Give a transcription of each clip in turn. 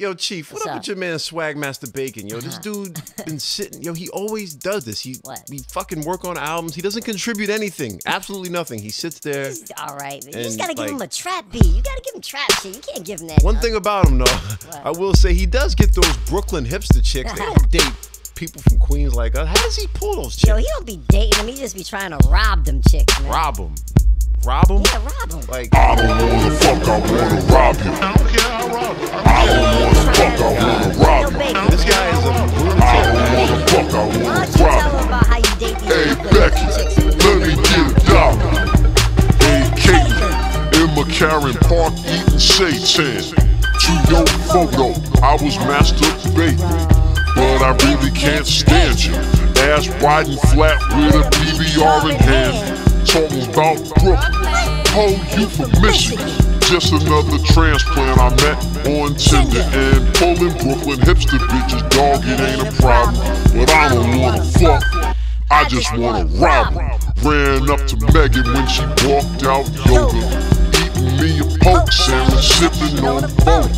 Yo, Chief, what What's up, up? with your man Swagmaster Bacon? Yo, this uh-huh. dude been sitting. Yo, he always does this. He What? he fucking work on albums. He doesn't contribute anything. Absolutely nothing. He sits there. He's all right. You And, just gotta give him a trap beat. You gotta give him trap shit. You can't give him that. One thing about him, though, I will say he does get those Brooklyn hipster chicks. They don't date people from Queens like us. How does he pull those chicks? Yo, he don't be dating them. He just be trying to rob them chicks, man. rob them. Rob them? Yeah, rob them. Like, I don't wanna fuck, I wanna rob you. McCarren Park eating seitan. To your photo, I was masturbating, but I really can't stand you. Ass wide and flat with a PBR in hand. Talking about Brooklyn, hold you from Michigan. Just another transplant I met on Tinder and pulling Brooklyn hipster bitches. Dog, it ain't a problem, but I don't wanna fuck. I just wanna rob her. Ran up to Megan when she walked out yoga. Eating me a poke sandwich, sipping on a boat.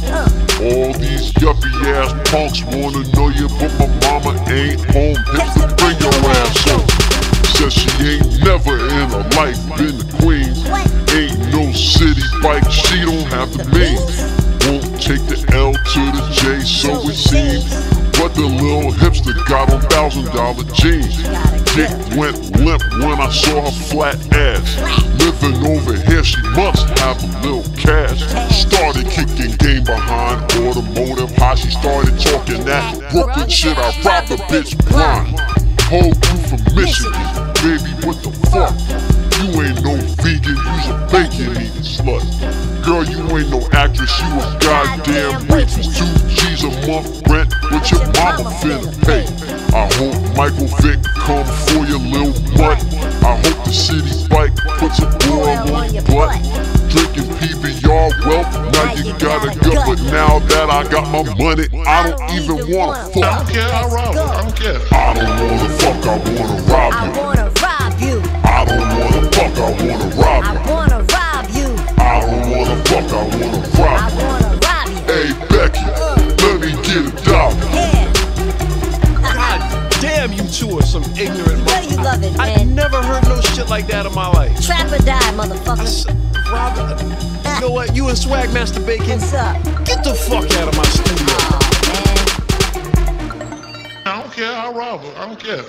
All these yuppie ass punks wanna know you, but my mama ain't home. Hipster, bring your ass home. Says she ain't never in her life been to Queens. Ain't no Citi Bike, she don't have the means. Take the L to the J, so it seems. But the little hipster got on thousand dollar jeans. Dick went limp when I saw her flat ass. Living over here, she must have a little cash. Started kicking game behind automotive. How she started talking that Brooklyn shit, I robbed a bitch blind. Whole crew from Michigan, baby, what the fuck? You ain't no vegan, you's a bacon eating slut. Girl, you ain't no actress, you a goddamn rapist. Two G's a month rent, what your mama finna pay. I hope Michael Vick come for your little butt. I hope the Citi Bike puts a boil on your butt. Drinking PBR, well, now you gotta go. But now that I got my money, I don't even wanna fuck. I don't care, I'll rob you. I don't care. I don't wanna fuck, I wanna rob I you. Wanna fuck, I wanna rob I you. wanna rob you. I don't wanna fuck, I wanna rob you. wanna rob you. Hey Becky, uh. let me get a dollar. Yeah. Uh-huh. God damn, you two are some ignorant. Know you love it, I never heard no shit like that in my life. Trap or die, motherfucker. S- Rob, uh, you uh. know what? You and Swagmaster Bacon, What's up? get the fuck out of my studio. Oh, man. I don't care, I'll rob her. I don't care.